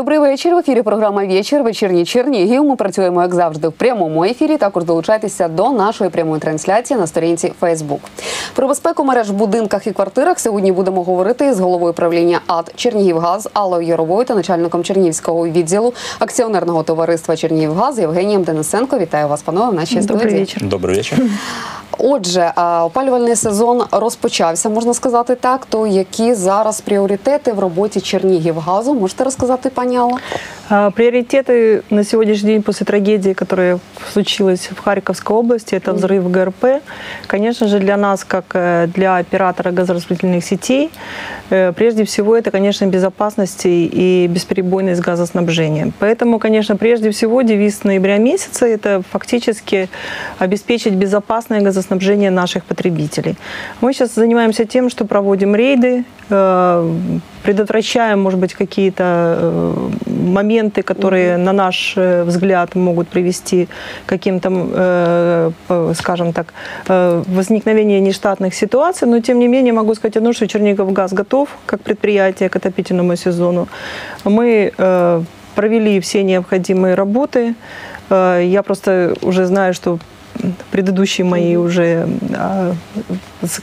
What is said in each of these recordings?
Добрий вечір. В ефірі програма Вечір. Вечірні Чернігів. Ми працюємо як завжди в прямому ефірі. Також долучайтеся до нашої прямої трансляції на сторінці Фейсбук. Про безпеку мереж в будинках і квартирах сьогодні будемо говорити з головою правління АД Чернігівгаз Аллою Яровою та начальником Чернігівського відділу акціонерного товариства Чернігівгаз Євгенієм Денисенко. Вітаю вас, панове, в нашій студії. вечер. Добрий вечір. Отже, опалювальний сезон розпочався, можна сказати так. То які зараз пріоритети в роботі Чернігівгазу? Можете розказати, пані Алла? А, Приоритеты на сегодняшний день после трагедии, которая случилась в Харьковской области, это взрыв ГРП. Конечно же, для нас, как э, для оператора газораспределительных сетей, э, прежде всего это, конечно, безопасность и бесперебойность газоснабжения. Поэтому, конечно, прежде всего девиз ноября месяца – это фактически обеспечить безопасное газоснабжение наших потребителей. Мы сейчас занимаемся тем, что проводим рейды, э, предотвращаем, может быть, какие-то э, моменты, которые, на наш э, взгляд, могут привести к каким-то, э, скажем так, э, возникновению нештатных ситуаций. Но, тем не менее, могу сказать одно, что Черниговгаз готов как предприятие к отопительному сезону. Мы э, провели все необходимые работы. Э, Я просто уже знаю, что предыдущие мои уже а,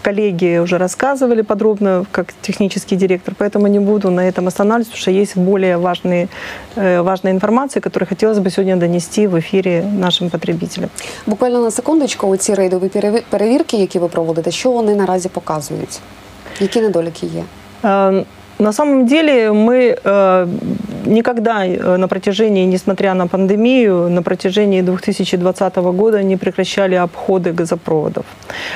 коллеги уже рассказывали подробно, как технический директор, поэтому не буду на этом останавливаться, потому что есть более важные, э, важная информация, которую хотелось бы сегодня донести в эфире нашим потребителям. Буквально на секундочку, оці рейдові переві- перевірки, які ви проводите, що вони наразі показують? Які недоліки є? На самом деле мы э, никогда э, на протяжении, несмотря на пандемию, на протяжении 2020 года не прекращали обходы газопроводов.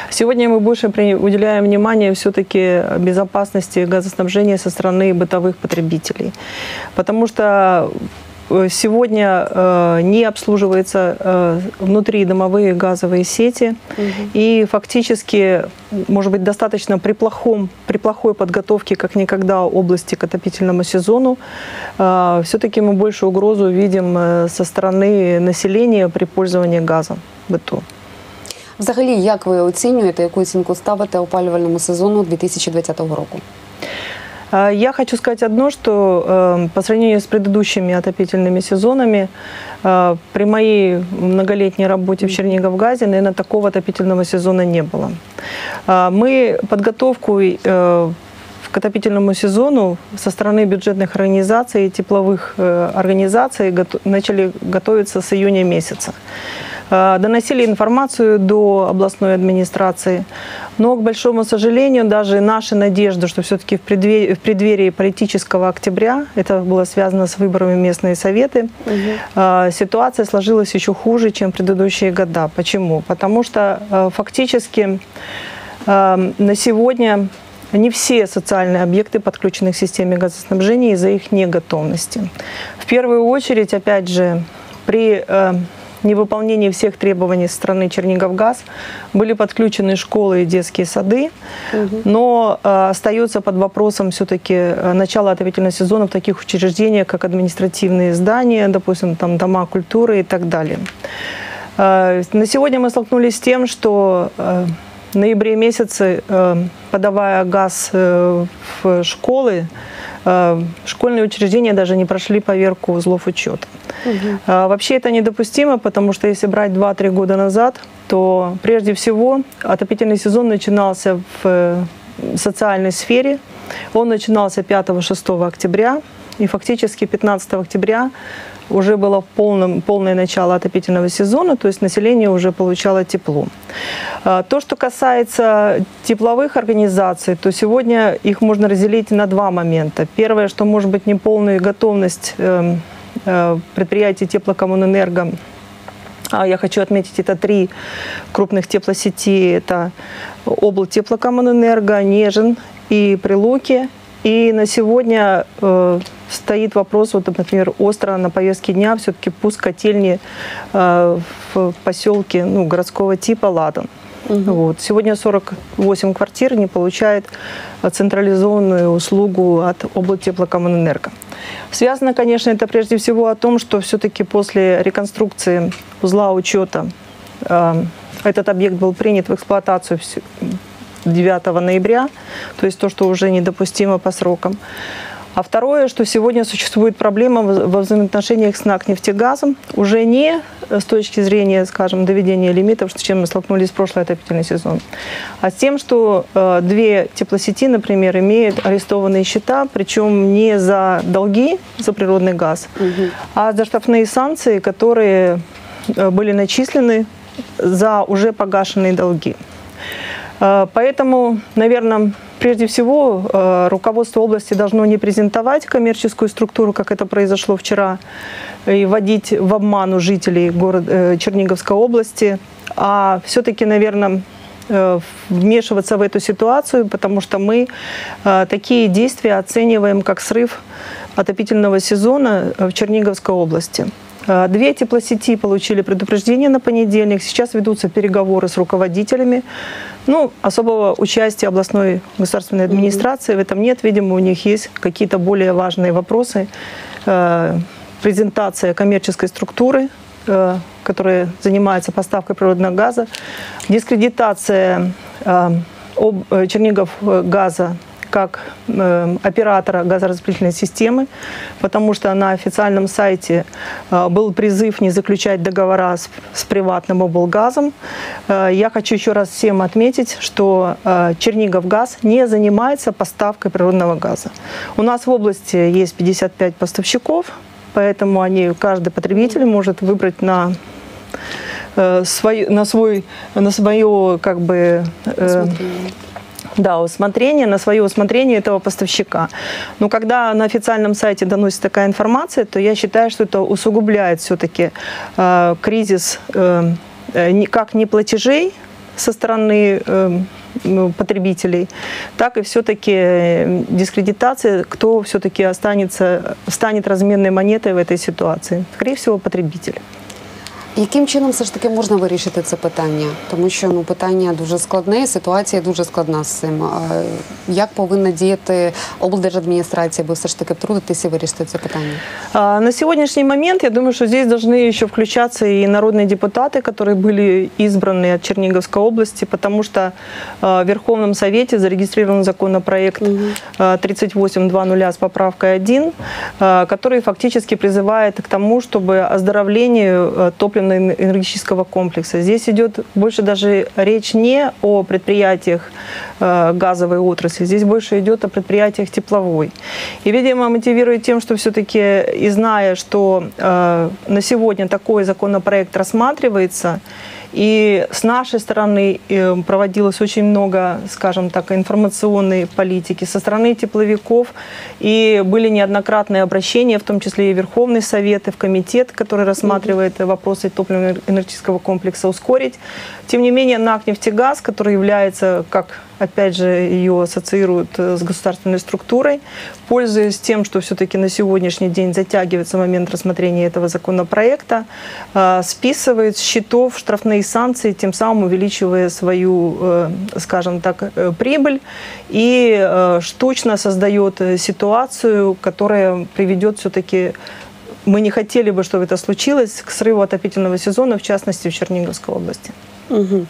Сегодня мы больше уделяем внимание все-таки безопасности газоснабжения со стороны бытовых потребителей. Потому что сегодня э, не обслуживаются э, внутридомовые газовые сети. И фактически, может быть, достаточно при, плохом, при плохой подготовке, как никогда, области к отопительному сезону, все-таки мы большую угрозу видим э, со стороны населения при пользовании газом в быту. Взагалі, як ви оцінюєте, яку оцінку ставите опалювальному сезону 2020 року? А, Я хочу сказать одно, что э, по сравнению с предыдущими отопительными сезонами, э, при моей многолетней работе в Черниговгазе, наверное, такого отопительного сезона не было. А, Мы подготовку э, к отопительному сезону со стороны бюджетных организаций и тепловых э, организаций начали готовиться с июня месяца. Э, Доносили информацию до областной администрации, но, к большому сожалению, даже наши надежды, что все-таки в преддверии, в преддверии политического октября, это было связано с выборами местные советы, э, ситуация сложилась еще хуже, чем в предыдущие года. Почему? Потому что э, фактически на сегодня не все социальные объекты подключены к системе газоснабжения из-за их неготовности. В первую очередь, опять же, при невыполнении всех требований со стороны Черниговгаз. Были подключены школы и детские сады, но э, остается под вопросом все-таки начало отопительного сезона в таких учреждениях, как административные здания, допустим, там дома культуры и так далее. Э, На сегодня мы столкнулись с тем, что э, в ноябре месяце, э, подавая газ э, в школы, э, школьные учреждения даже не прошли поверку узлов учета. А, Вообще это недопустимо, потому что если брать 2-3 года назад, то прежде всего отопительный сезон начинался в э, социальной сфере. Он начинался 5-6 октября, и фактически 15 октября уже было в полном, полное начало отопительного сезона, то есть население уже получало тепло. А, То, что касается тепловых организаций, то сегодня их можно разделить на два момента. Первое, что может быть неполная готовность эм, э, предприятий теплокоммунэнерго а я хочу отметить, это три крупных теплосети. Это облтеплокоммунэнерго, Нежин и Прилуки. И на сегодня э, стоит вопрос, вот, например, остро на повестке дня все-таки пуск котельни э, в поселке ну, городского типа Ладан. Вот. Сегодня 48 квартир не получает централизованную услугу от облтеплокоммунэнерго. Связано, конечно, это прежде всего о том, что все-таки после реконструкции узла учета э, этот объект был принят в эксплуатацию 9 ноября, то есть то, что уже недопустимо по срокам. А второе, что сегодня существует проблема во взаимоотношениях с НАК «Нефтегазом» уже не э, с точки зрения, скажем, доведения лимитов, с чем мы столкнулись в прошлый отопительный сезон, а с тем, что э, две теплосети, например, имеют арестованные счета, причем не за долги за природный газ, а за штрафные санкции, которые э, были начислены за уже погашенные долги. Э, Поэтому, наверное, прежде всего э, руководство области должно не презентовать коммерческую структуру, как это произошло вчера, и вводить в обману жителей города, э, Черниговской области, а все-таки, наверное, э, вмешиваться в эту ситуацию, потому что мы э, такие действия оцениваем как срыв отопительного сезона в Черниговской области. Э, Две теплосети получили предупреждение на понедельник. Сейчас ведутся переговоры с руководителями. Ну, особого участия областной государственной администрации в этом нет. Видимо, у них есть какие-то более важные вопросы. Э, Презентация коммерческой структуры, э, которая занимается поставкой природного газа, дискредитация Чернигов газа как э, оператора газораспределительной системы, потому что на официальном сайте э, был призыв не заключать договора с, с приватным облгазом. Э, я хочу еще раз всем отметить, что э, Чернигов газ не занимается поставкой природного газа. У нас в области есть 55 поставщиков, поэтому они, каждый потребитель может выбрать на э, свой, на свой, на свое как бы э. Да, усмотрение, на свое усмотрение этого поставщика. Но когда на официальном сайте доносится такая информация, то я считаю, что это усугубляет все-таки э, кризис э, э, как неплатежей со стороны э, потребителей, так и все-таки дискредитация, кто все-таки останется, станет разменной монетой в этой ситуации. Скорее всего, потребитель. Яким чином все ж таки можна вирішити це питання? Тому що ну питання дуже складне, і ситуація дуже складна з цим. А Як повинна діяти облдержадміністрація, аби все ж таки втрутитися і вирішити це питання? А, На сегодняшний момент, я думаю, что здесь должны еще включаться и народные депутаты, которые были избраны от Черниговской области, потому что а, в Верховном Совете зарегистрирован законопроект а, 3820 с поправкой 1, а, который фактически призывает к тому, чтобы оздоровлению а, топливно-энергетического комплекса. Здесь идет больше даже речь не о предприятиях э, газовой отрасли, здесь больше идет о предприятиях тепловой. И, видимо, мотивирует тем, что все-таки и зная, что э, на сегодня такой законопроект рассматривается, и с нашей стороны э, проводилось очень много, скажем так, информационной политики, со стороны тепловиков, и были неоднократные обращения, в том числе и Верховный Совет, и в комитет, который рассматривает вопросы топливно-энергетического комплекса, ускорить. Тем не менее, НАК «Нефтегаз», который является, как опять же ее ассоциируют э, с государственной структурой, пользуясь тем, что все-таки на сегодняшний день затягивается момент рассмотрения этого законопроекта, э, списывает с счетов штрафные санкции, тем самым увеличивая свою, э, скажем так, прибыль и штучно создает ситуацию, которая приведет все-таки мы не хотели бы, чтобы это случилось, к срыву отопительного сезона, в частности, в Черниговской области. Угу.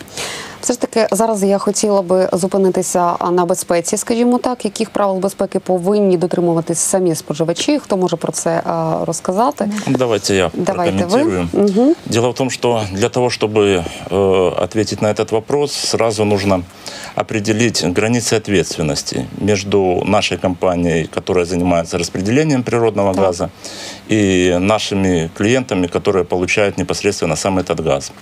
Все ж таки, зараз я хотіла би зупинитися на безпеці, скажімо так, яких правил безпеки повинні дотримуватись самі споживачі. Хто може про це а, розказати? Давайте я Давайте прокомментирую. вы. Мгм. Дело в том, что для того, чтобы э, ответить на этот вопрос, сразу нужно определить границы ответственности между нашей компанией, которая занимается распределением природного Так. газа, и нашими клиентами, которые получают непосредственно сам этот газ.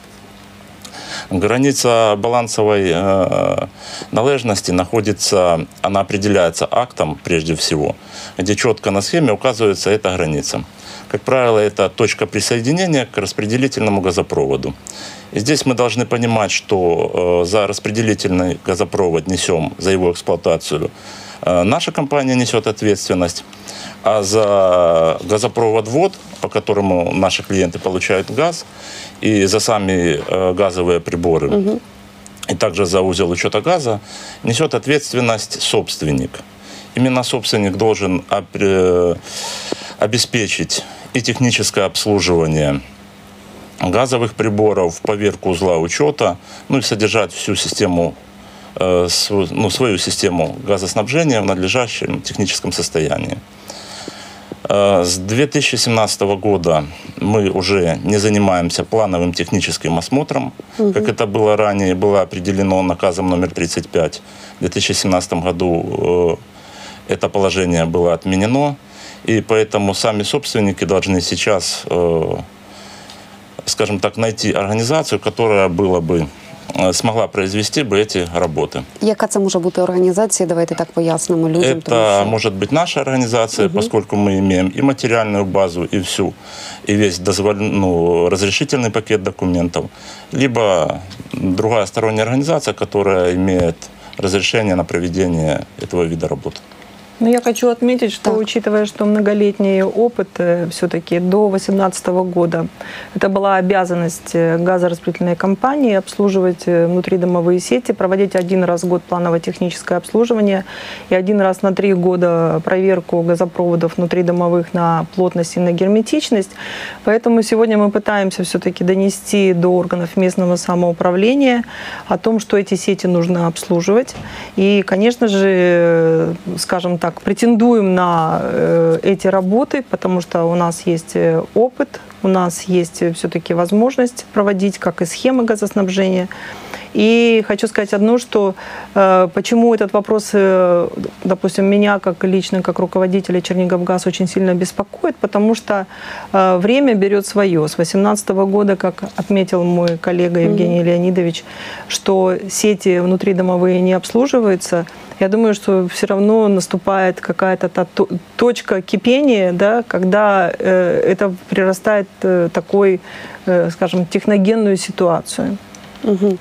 Граница балансовой э, належности находится, она определяется актом прежде всего, где четко на схеме указывается эта граница. Как правило, это точка присоединения к распределительному газопроводу. И здесь мы должны понимать, что э, за распределительный газопровод несем, за его эксплуатацию, э, наша компания несет ответственность, а за газопровод ВОД, по которому наши клиенты получают газ, и за сами э, газовые приборы, и также за узел учета газа, несет ответственность собственник. Именно собственник должен обеспечить и техническое обслуживание газовых приборов, поверку узла учета, ну и содержать всю систему, э, ну, свою систему газоснабжения в надлежащем техническом состоянии. Э, С 2017 года мы уже не занимаемся плановым техническим осмотром, как это было ранее, было определено наказом номер 35. В 2017 году э, это положение было отменено, и поэтому сами собственники должны сейчас, э, скажем так, найти организацию, которая была бы смогла произвести бы эти работы. Яка це може бути організація? Давайте так пояснимо людям. Это тому що- может быть наша организация, поскольку мы имеем и материальную базу, и всю, и весь дозволь... ну, разрешительный пакет документов, либо другая сторонняя организация, которая имеет разрешение на проведение этого вида работ. Но Ну, я хочу отметить, что Так. учитывая, что многолетний опыт все-таки до 2018 года, это была обязанность э, газораспределительной компании обслуживать э, внутридомовые сети, проводить один раз в год планово-техническое обслуживание и один раз на три года проверку газопроводов внутридомовых на плотность и на герметичность. Поэтому сегодня мы пытаемся все-таки донести до органов местного самоуправления о том, что эти сети нужно обслуживать. И, конечно же, э, скажем так, претендуем на э, эти работы, потому что у нас есть э, опыт, у нас есть все-таки возможность проводить как и схемы газоснабжения. И хочу сказать одно, что э, почему этот вопрос, э, допустим, меня как лично, как руководителя Черниговгаз очень сильно беспокоит, потому что э, время берет свое. С 2018 года, как отметил мой коллега Евгений Леонидович, что сети внутридомовые не обслуживаются, я думаю, что все равно наступает какая-то та точка кипения, да, когда э, это прирастает э, такой, э, скажем, техногенную ситуацию. Мгм.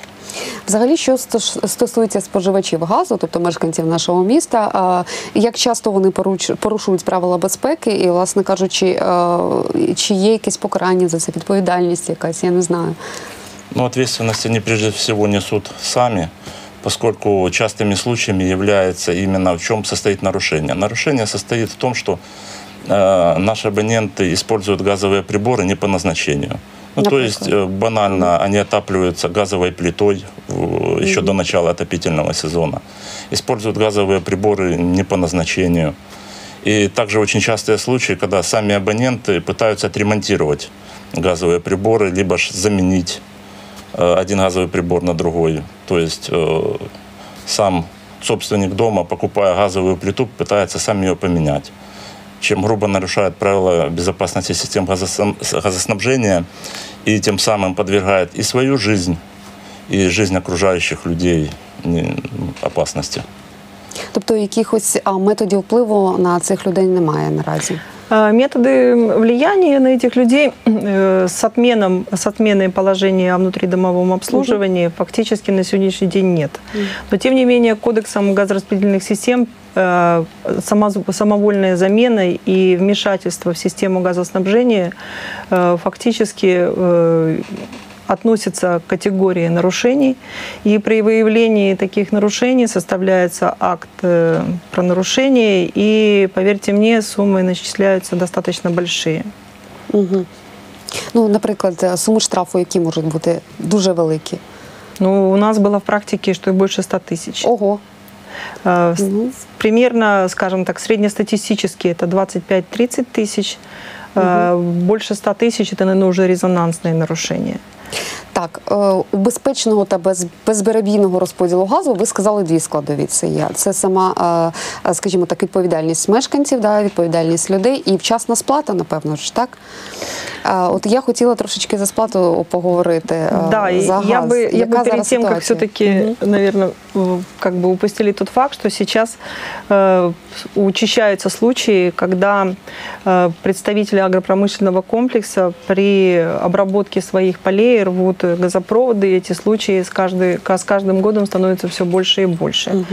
Взагалі, що стос- стосується споживачів газу, тобто мешканців нашого міста, а, як часто вони поруч- порушують правила безпеки, і, власне кажучи, а, чи є якесь покарання за це, відповідальність якась, я не знаю. Но ответственность они прежде всего несут сами, поскольку частыми случаями является именно в чем состоит нарушение. Нарушение состоит в том, что э, наши абоненты используют газовые приборы не по назначению. Ну, то есть э, банально они отапливаются газовой плитой э, еще до начала отопительного сезона. Используют газовые приборы не по назначению. И также очень частые случаи, когда сами абоненты пытаются отремонтировать газовые приборы, либо ж заменить э, один газовый прибор на другой. То есть э, сам собственник дома, покупая газовую плиту, пытается сам ее поменять. Чем грубо нарушает правила безопасности систем газоснабжения и тем самым подвергает и свою жизнь, и жизнь окружающих людей опасности. Тобто якихось методів впливу на цих людей немає наразі. А, Методы влияния на этих людей э, с, отменом, с отменой положения о внутридомовом обслуживании фактически на сегодняшний день нет. Но тем не менее кодексом газораспределительных систем э, сама, самовольная замена и вмешательство в систему газоснабжения э, фактически относится к категории нарушений. И при выявлении таких нарушений составляется акт э, про нарушение. И, поверьте мне, суммы начисляются достаточно большие. Угу. Ну, наприклад, суми штрафу, які можуть бути дуже великі. Ну, у нас было в практике, что и больше 100 тысяч. Ого. Э, Мгм. Примерно, скажем так, среднестатистически это 25-30 тысяч. Э, Больше 100 тысяч – это, наверное, уже резонансные нарушения. Так, е, у безпечного та без, безберебійного розподілу газу ви сказали дві складові. Це є. Це сама, е, е, скажімо так, відповідальність мешканців, да, відповідальність людей і вчасна сплата, напевно ж, так? Е, От я хотіла трошечки за сплату поговорити. Да, за газ. я бы, я бы перед тем, как ситуація? все-таки, наверное, э, как бы упустили тот факт, что сейчас э, учащаются случаи, когда э, представители агропромышленного комплекса при обработке своих полей рвут газопроводы, и эти случаи с, каждый, ка- с каждым годом становятся все больше и больше.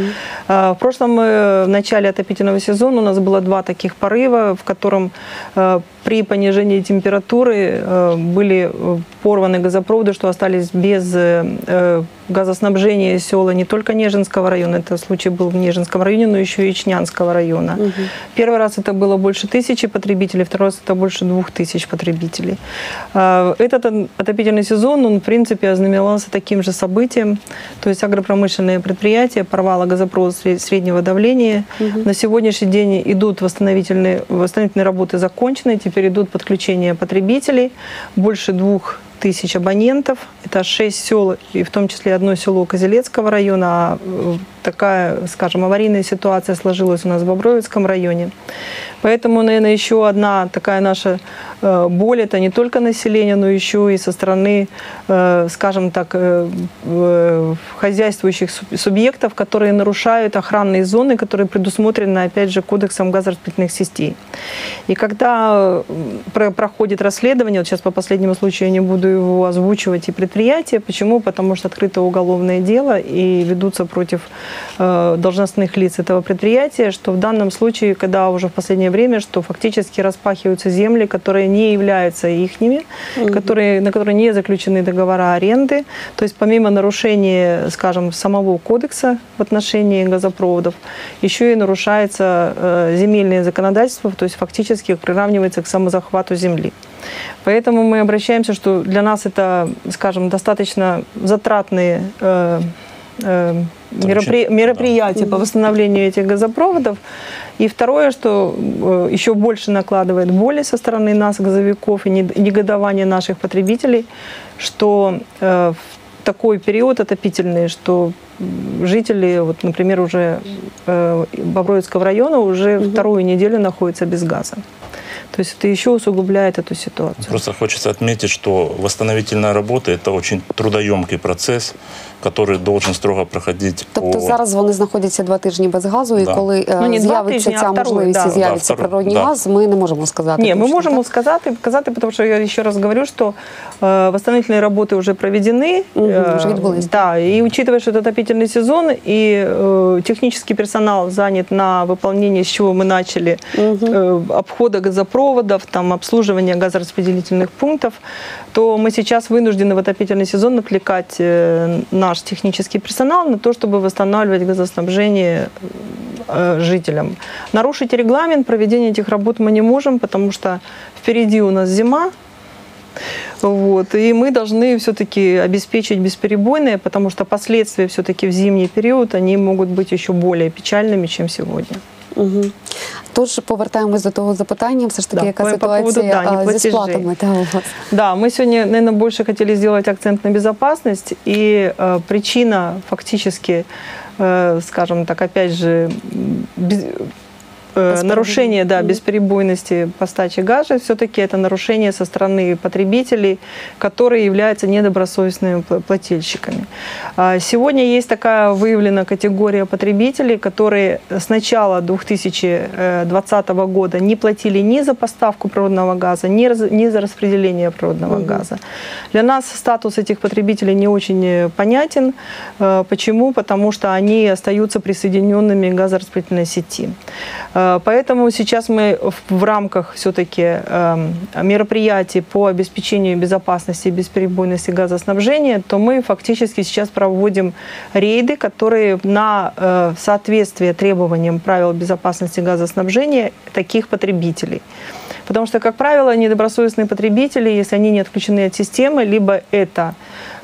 Э, В прошлом, э, в начале отопительного сезона у нас было два таких порыва, в котором э, при понижении температуры э, были э, порваны газопроводы, что остались без э, газоснабжение села не только Нежинского района, это случай был в Нежинском районе, но еще и Ичнянского района. Первый раз это было больше тысячи потребителей, второй раз это больше двух тысяч потребителей. А, Этот отопительный сезон, он, в принципе, ознаменовался таким же событием. То есть агропромышленное предприятие порвало газопровод сре- среднего давления. На сегодняшний день идут восстановительные, восстановительные работы закончены, теперь идут подключения потребителей. Больше двух тысяч абонентов. Это шесть сел, и в том числе одно село Козелецкого района. А э, такая, скажем, аварийная ситуация сложилась у нас в Бобровицком районе. Поэтому, наверное, еще одна такая наша э, боль, это не только население, но еще и со стороны, э, скажем так, хозяйствующих суб- субъектов, которые нарушают охранные зоны, которые предусмотрены, опять же, Кодексом газораспределительных сетей. И когда про- проходит расследование, вот сейчас по последнему случаю я не буду его озвучивать, и предприятие, почему? Потому что открыто уголовное дело и ведутся против э, должностных лиц этого предприятия, что в данном случае, когда уже в последнее время, что фактически распахиваются земли, которые не являются ихними, которые, на которые не заключены договора аренды. То есть помимо нарушения, скажем, самого кодекса в отношении газопроводов, еще и нарушается э, земельное законодательство, то есть фактически приравнивается к самозахвату земли. Поэтому мы обращаемся, что для нас это, скажем, достаточно затратные э, э, меропри- мероприятия по восстановлению этих газопроводов. И второе, что э, еще больше накладывает боли со стороны нас, газовиков, и не- негодование наших потребителей, что э, в такой период отопительный, что жители, вот, например, уже э, Бобровицкого района уже вторую неделю находятся без газа. То есть это еще усугубляет эту ситуацию. Просто хочется отметить, что восстановительная работа – это очень трудоемкий процесс, который должен строго проходить Тобто по... зараз вони знаходяться два тижні без газу, і Да. коли е, Ну, не два з'явиться тижні, а ця второй, можливість да. і з'явиться Да, второй, природній да. газ, ми не можемо сказати. Не, мы точно, можем так? сказать, сказать, потому что я еще раз говорю, что э, восстановительные работы уже проведены. Мгм, э, уже відбулись. Да, и учитывая, что это отопительный сезон, и э, технический персонал занят на выполнение, с чего мы начали, э, обхода газопроводов, там, обслуживания газораспределительных пунктов, то мы сейчас вынуждены в отопительный сезон отвлекать э, наш технический персонал на то, чтобы восстанавливать газоснабжение э, жителям. Нарушить регламент проведения этих работ мы не можем, потому что впереди у нас зима, вот, и мы должны все-таки обеспечить бесперебойное, потому что последствия все-таки в зимний период, они могут быть еще более печальными, чем сегодня. Угу. Тож повертаємось до того запитання, все ж таки, Да, яка по- по поводу, ситуація да, а, зі неплатежей. сплатами та, у вас? Да, мы сегодня, наверное, больше хотели сделать акцент на безопасность, и э, причина фактически, э, скажем так, опять же, м, без- э, нарушение да, бесперебойности постачи газа, все-таки это нарушение со стороны потребителей, которые являются недобросовестными пла- плательщиками. А Сегодня есть такая выявлена категория потребителей, которые с начала 2020 года не платили ни за поставку природного газа, ни, за распределение природного Мгм. газа. Для нас статус этих потребителей не очень э, понятен. Э, Почему? Потому что они остаются присоединенными к газораспределительной сети. Э, Поэтому сейчас мы в- рамках все-таки мероприятий по обеспечению безопасности и бесперебойности газоснабжения, то мы фактически сейчас проводим рейды, которые на э, соответствие требованиям правил безопасности газоснабжения таких потребителей. Потому что, как правило, недобросовестные потребители, если они не отключены от системы, либо это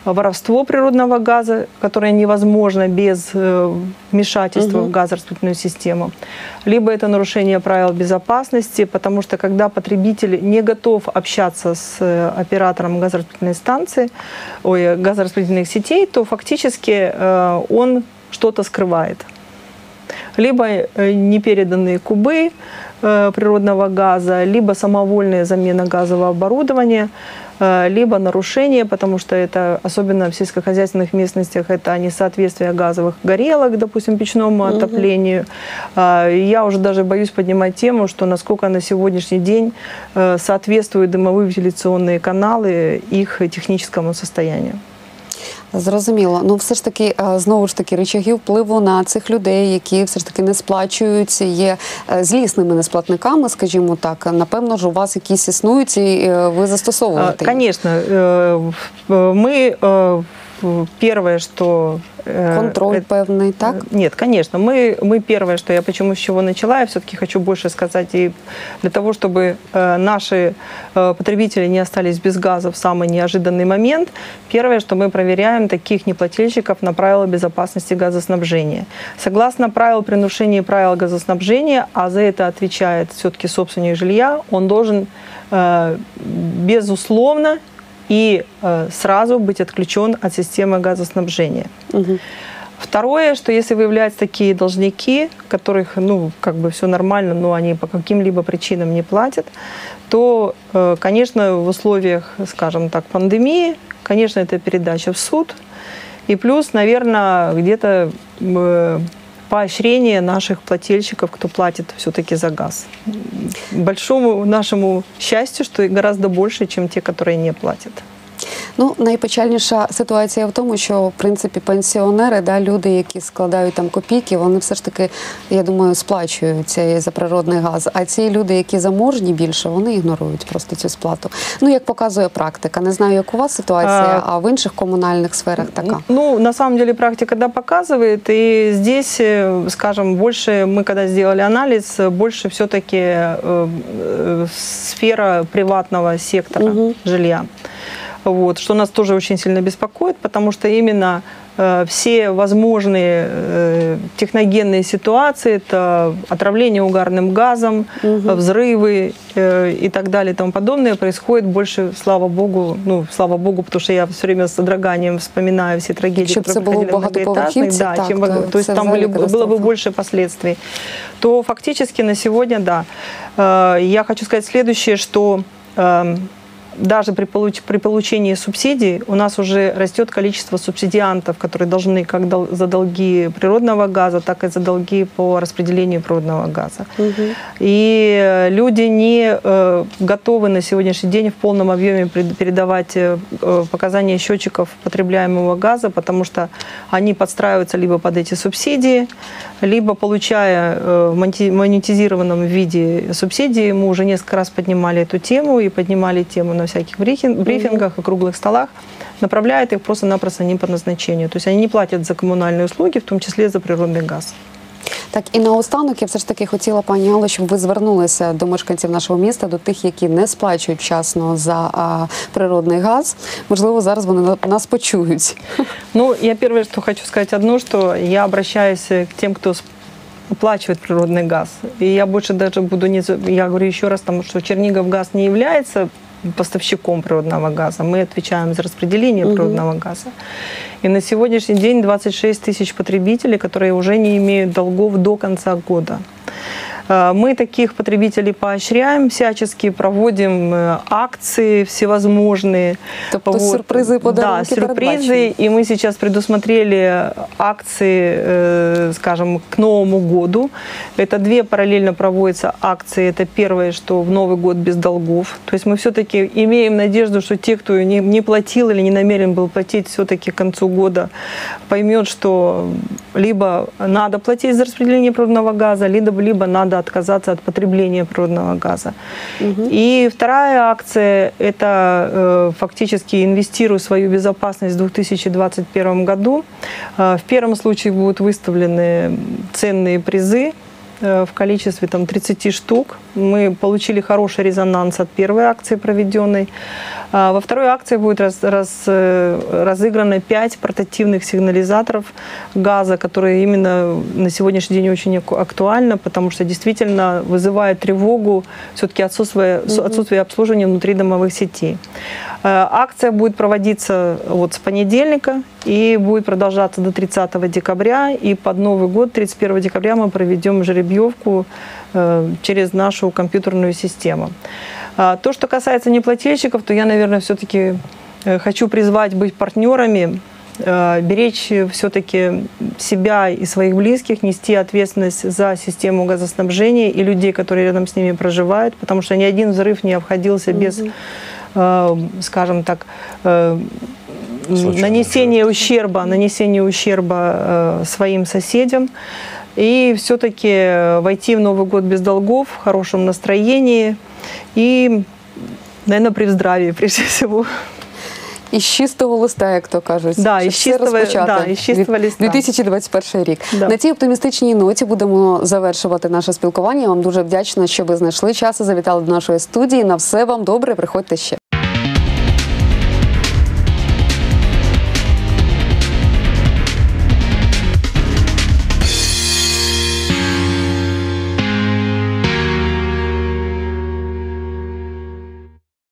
воровство природного газа, которое невозможно без э, вмешательства в газораспределительную систему, либо это нарушение правил безопасности, потому что когда потребитель не готов общаться с э, оператором газораспределительной станции, ой, газораспределительных сетей, то фактически э, он что-то скрывает либо э, непереданные кубы э, природного газа, либо самовольная замена газового оборудования, э, либо нарушение, потому что это, особенно в сельскохозяйственных местностях, это несоответствие газовых горелок, допустим, печному отоплению. А, Я уже даже боюсь поднимать тему, что насколько на сегодняшний день соответствуют дымовые вентиляционные каналы их техническому состоянию. Зрозуміло. Ну, все ж таки, е, знову ж таки, речаги впливу на цих людей, які все ж таки не сплачують, є е, злісними несплатниками, скажімо так. Напевно ж, у вас якісь існують, і е, ви А, застосовуєте. їх. Конечно, э, в- э, мы э, в- первое, что... э, Контроль это- певний, так? Э, Нет, конечно. Мы, мы первое, что я почему с чего начала, я все-таки хочу больше сказать, и для того, чтобы э, наши э, потребители не остались без газа в самый неожиданный момент, первое, что мы проверяем таких неплательщиков на правила безопасности газоснабжения. Согласно правил при нарушении правил газоснабжения, а за это отвечает все-таки собственник жилья, он должен э, безусловно и э, сразу быть отключен от системы газоснабжения. Мгм. Второе, что если выявляются такие должники, которых, ну, как бы все нормально, но они по каким-либо причинам не платят, то, э, конечно, в условиях, скажем так, пандемии, конечно, это передача в суд. И плюс, наверное, где-то э, поощрение наших плательщиков, кто платит все-таки за газ. Большому нашему счастью, что гораздо больше, чем те, которые не платят. Ну, найпечальніша ситуація в тому, що в принципі пенсіонери, да, люди, які складають там копійки, вони все ж таки, я думаю, сплачують цей за природний газ. А ці люди, які заможні більше, вони ігнорують просто цю сплату. Ну, як показує практика. Не знаю, як у вас ситуація, а в інших комунальних сферах така. Ну, на самом деле практика да показывает, и здесь, э, скажем, больше мы когда сделали анализ, э, больше все-таки э, э, сфера приватного сектора Мгм. жилья. Вот, что нас тоже очень сильно беспокоит, потому что именно э, все возможные э, техногенные ситуации, это отравление угарным газом, Мгм. взрывы э, и так далее и тому подобное происходит больше, слава богу, ну, слава богу, потому что я все время с содроганием вспоминаю все трагедии, Якщо б которые це було в проходили в многоэтажных, багатоповерхівці, да, так, чем, то то, есть це там взагалі были, было бы катастрофа. больше последствий, то фактически на сегодня, да. Э, Я хочу сказать следующее, что эм, даже при, получ- при получении субсидий у нас уже растет количество субсидиантов, которые должны как дол- за долги природного газа, так и за долги по распределению природного газа. Мгм. И э, люди не э, готовы на сегодняшний день в полном объеме передавать э, э, показания счетчиков потребляемого газа, потому что они подстраиваются либо под эти субсидии, либо получая э, в монетизированном виде субсидии. Мы уже несколько раз поднимали эту тему и поднимали тему на всяких брифин- брифингах и круглых столах направляют их просто-напросто не по назначению. То есть они не платят за коммунальные услуги, в том числе за природный газ. Так і наостанок я все ж таки хотіла, пані Алло, щоб ви звернулися до мешканців нашого міста, до тих, які не сплачують вчасно за а, природний газ. Можливо, зараз вони на- нас почують. Ну, я первое, что хочу сказать одно, что я обращаюсь э, к тем, кто с- оплачивает природный газ. И я больше даже буду не... за- Я говорю еще раз, там, что Чернигов газ не является поставщиком природного газа. Мы отвечаем за распределение Мгм. природного газа. И на сегодняшний день 26 тысяч потребителей, которые уже не имеют долгов до конца года. Э, Мы таких потребителей поощряем, всячески проводим э, акции всевозможные. Тобто сюрпризи і Да, подарунки сюрпризы. передбачені. И мы сейчас предусмотрели акции, э, скажем, к Новому году. Это две параллельно проводятся акции. Это первое, что в Новый год без долгов. То есть мы все-таки имеем надежду, что те, кто не, не платил или не намерен был платить, все-таки к концу года поймет, что либо надо платить за распределение природного газа, либо, либо надо отказаться от потребления природного газа. И вторая акция – это э, фактически инвестирую в свою безопасность в 2021 году. Э, в первом случае будут выставлены ценные призы в количестве там, 30 штук. Мы получили хороший резонанс от первой акции проведенной. А Во второй акции будет раз- раз- э, разыграно 5 портативных сигнализаторов газа, которые именно на сегодняшний день очень актуально, потому что действительно вызывает тревогу все-таки отсутствие, отсутствие обслуживания внутри домовых сетей. Э, Акция будет проводиться вот с понедельника и будет продолжаться до 30 декабря. И под Новый год, 31 декабря, мы проведем жеребьевку э, через нашу компьютерную систему. А, То, что касается неплательщиков, то я, наверное, все-таки хочу призвать быть партнерами, э, беречь все-таки себя и своих близких, нести ответственность за систему газоснабжения и людей, которые рядом с ними проживают, потому что ни один взрыв не обходился без, э, скажем так, э, Случайно нанесения ущерба, нанесения ущерба э, своим соседям. И все-таки войти в Новый год без долгов, в хорошем настроении и, наверное, при здравии прежде всего. із чистого листа, як то кажуть. Да, щоб із все розпочати. да, із чистого листа. 2021 рік. Да. На цій оптимістичній ноті будемо завершувати наше спілкування. Я вам дуже вдячна, що ви знайшли час і завітали до нашої студії. На все вам добре. Приходьте ще.